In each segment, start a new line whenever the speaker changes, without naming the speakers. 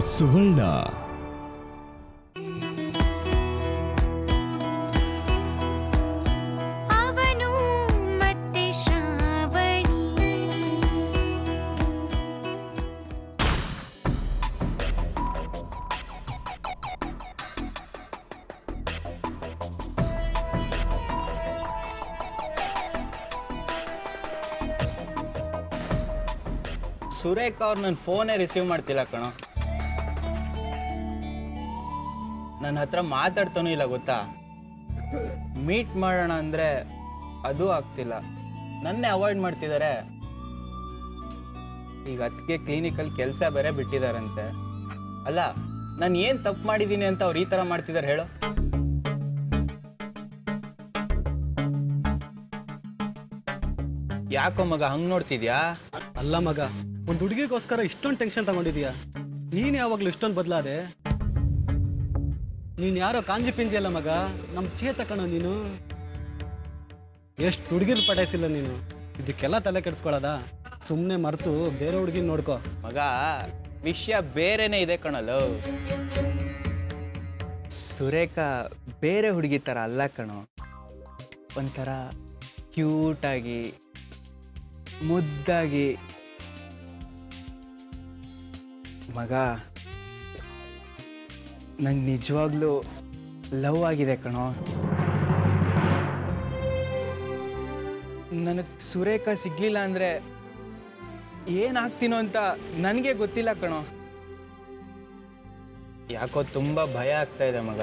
ಸುವರ್ಣ.
ಅವನು ಮತ್ತೆ ಶ್ರಾವಣಿ.
ಸುರೇಖ ಅವ್ರು ನನ್ನ ಫೋನೇ ರಿಸೀವ್ ಮಾಡ್ತಿಲ್ಲ ಕಣೋ. ನನ್ನ ಹತ್ರ ಮಾತಾಡ್ತಾನೂ ಇಲ್ಲ ಗೊತ್ತಾ? ಮೀಟ್ ಮಾಡೋಣ ಅಂದರೆ ಅದು ಆಗ್ತಿಲ್ಲ. ನನ್ನೇ ಅವಾಯ್ಡ್ ಮಾಡ್ತಿದ್ದಾರೆ ಈಗ ಅದಕ್ಕೆ ಕ್ಲಿನಿಕಲ್ಲಿ ಕೆಲಸ ಬೇರೆ ಬಿಟ್ಟಿದಾರಂತೆ. ಅಲ್ಲ ನಾನು ಏನು ತಪ್ಪು ಮಾಡಿದ್ದೀನಿ ಅಂತ ಅವ್ರು ಈ ಥರ ಮಾಡ್ತಿದ್ದಾರೆ ಹೇಳು. ಯಾಕೋ ಮಗ ಹಂಗೆ ನೋಡ್ತಿದ್ಯಾ?
ಅಲ್ಲ ಮಗ ಒಂದು ಹುಡುಗಿಗೋಸ್ಕರ ಇಷ್ಟೊಂದು ಟೆನ್ಷನ್ ತಗೊಂಡಿದ್ಯಾ? ನೀನ್ ಯಾವಾಗ್ಲೂ ಇಷ್ಟೊಂದು ಬದಲಾದೆ? ನೀನ್ ಯಾರೋ ಕಾಂಜಿ ಪಿಂಜಿ ಅಲ್ಲ ಮಗ? ನಮ್ ಚೇತ ಕಣ ನೀನು. ಎಷ್ಟು ಹುಡುಗಿರು ಪಟಾಯಿಸಿಲ್ಲ ನೀನು. ಇದಕ್ಕೆಲ್ಲ ತಲೆ ಕೆಡಿಸ್ಕೊಳ್ಳೋದ ಸುಮ್ಮನೆ ಮರ್ತು ಬೇರೆ ಹುಡುಗಿನ ನೋಡ್ಕೋ.
ಮಗ, ವಿಷಯ ಬೇರೆನೇ ಇದೆ ಕಣಲು ಸುರೇಖ ಬೇರೆ ಹುಡುಗಿ ಥರ ಅಲ್ಲ ಕಣೋ. ಒಂಥರ ಕ್ಯೂಟಾಗಿ, ಮುದ್ದಾಗಿ. ಮಗ ನಂಗೆ ನಿಜವಾಗ್ಲೂ ಲವ್ ಆಗಿದೆ ಕಣೋ. ನನಗೆ ಸುರೇಖ ಸಿಗ್ಲಿಲ್ಲ ಅಂದರೆ ಏನಾಗ್ತೀನೋ ಅಂತ ನನಗೆ ಗೊತ್ತಿಲ್ಲ ಕಣೋ. ಯಾಕೋ ತುಂಬ ಭಯ ಆಗ್ತಾ ಇದೆ ಮಗ.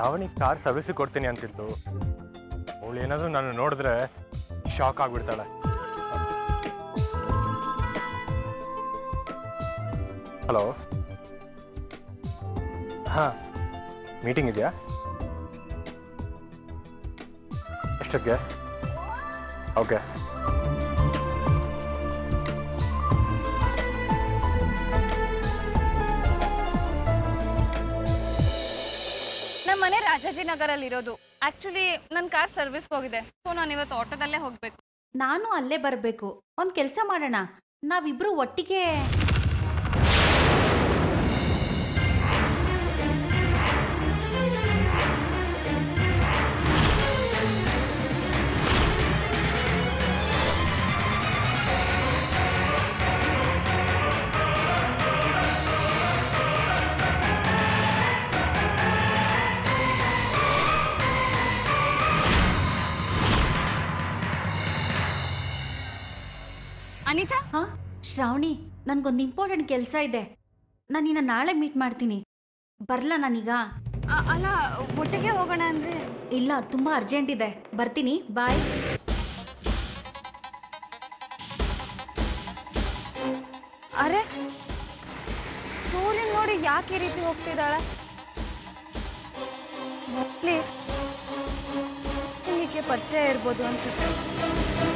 ಶ್ರಾವಣಿ ಕಾರ್ ಸರ್ವಿಸ್ ಕೊಡ್ತೀನಿ ಅಂತಿದ್ದು ಅವಳು ಏನಾದರೂ ನಾನು ನೋಡಿದ್ರೆ ಶಾಕ್ ಆಗ್ಬಿಡ್ತಾಳೆ. ಹಲೋ? ಹಾಂ, ಮೀಟಿಂಗ್ ಇದೆಯಾ? ಎಷ್ಟಕ್ಕೆ ಓಕೆ.
ನಮ್ಮ ನಗರ ರಾಜಾಜಿನಗರಲ್ಲಿ ಇರೋದು ಆಕ್ಚುಲಿ ನನ್ನ ಕಾರ್ ಸರ್ವಿಸ್ ಹೋಗಿದೆ. ಸೊ ನಾನು ಇವತ್ತು ಆಟೋದಲ್ಲೇ ಹೋಗ್ಬೇಕು.
ನಾನು ಅಲ್ಲೇ ಬರಬೇಕು. ಒಂದು ಕೆಲಸ ಮಾಡೋಣ. ನಾವಿಬ್ರು ಒಟ್ಟಿಗೆ
ಅನಿತಾ?
ಹಾ? ಶ್ರಾವಣಿ ನನ್ಗೊಂದು ಇಂಪಾರ್ಟೆಂಟ್ ಕೆಲಸ ಇದೆ. ನಾನು ನಿನ್ನ ನಾಳೆ ಮೀಟ್ ಮಾಡ್ತೀನಿ. ಬರಲ್ಲ ನಾನೀಗ?
ಅ- ಅಲ್ಲ ಒಟ್ಟಿಗೆ ಹೋಗೋಣ ಅಂದ್ರೆ?
ಇಲ್ಲ ತುಂಬಾ ಅರ್ಜೆಂಟ್ ಇದೆ. ಬರ್ತೀನಿ ಬಾಯ್
ಅರೆ ಸೂರ್ಯನ್ ನೋಡಿ ಯಾಕೆ ಈ ರೀತಿ ಹೋಗ್ತಿದ್ದಾಳೆ? ಮೊದ್ಲಿ ಪರಿಚಯ ಇರ್ಬೋದು ಅನ್ಸುತ್ತೆ.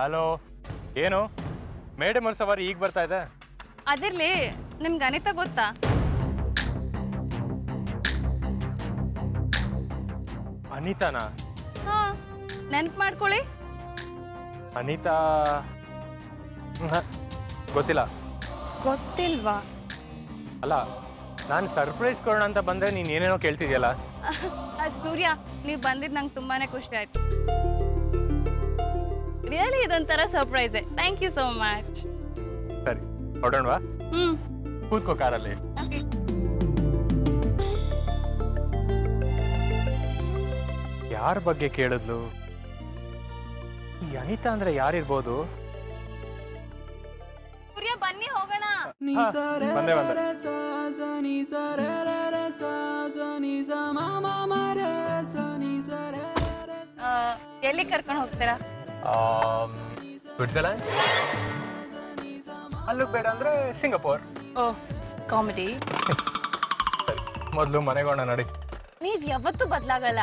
ಹಲೋ ಏನು? ಮೇಡಮ್ ಅವ್ರ ಸವಾರಿ ಈಗ ಬರ್ತಾ ಇದೆ?
ಅದಿರ್ಲಿ ನಿಮ್ಗೆ ಅನಿತಾ ಗೊತ್ತಾ?
ಅನಿತಾನಾ?
ಹಾ ನೆನ್ಪು ಮಾಡ್ಕೊಳ್ಳಿ.
ಅನಿತಾ? ಹ, ಗೊತ್ತಿಲ್ಲ.
ಗೊತ್ತಿಲ್ವಾ?
ಅಲ್ಲ ನಾನು ಸರ್ಪ್ರೈಸ್ ಕೊಡೋಣ ಅಂತ ಬಂದ್ರೆ ನೀನ್ ಏನೇನೋ ಕೇಳ್ತಿದ್ಯಲ್ಲ?
ಆ, ಸೂರ್ಯ ನೀವು ಬಂದಿದ್ದು ನಂಗೆ ತುಂಬಾನೇ ಖುಷಿ ಆಯ್ತು. ರಿಯಲಿ ಇದೊಂಥರ surprise thank you so much
ಸರಿ ಹೊಡೋಣವಾ?
ಹ್ಮ್.
ಕೂತ್ಕೋ ಕಾರಲ್ಲಿ. ಯಾರ ಬಗ್ಗೆ ಕೇಳಿದ್ಲು? ಈ ಅನಿತಾ ಅಂದ್ರೆ ಯಾರಿರ್ಬೋದು?
ಸೂರ್ಯ ಬನ್ನಿ ಹೋಗೋಣ.
ಬಂದೆ ಬಂದೆ.
ಆ, ಎಲ್ಲಿ ಕರ್ಕೊಂಡು ಹೋಗ್ತೀರಾ?
ಸ್ವಿಟ್ಜರ್ಲ್ಯಾಂಡ್ ಅಲ್ಲಿಗೆ ಬೇಡ ಅಂದ್ರೆ ಸಿಂಗಾಪುರ್
ಓ ಕಾಮಿಡಿ
ಮೊದಲು ಮನೆಗೋಣ ನಡಿ.
ನೀವ್ ಯಾವತ್ತೂ ಬದಲಾಗಲ್ಲ.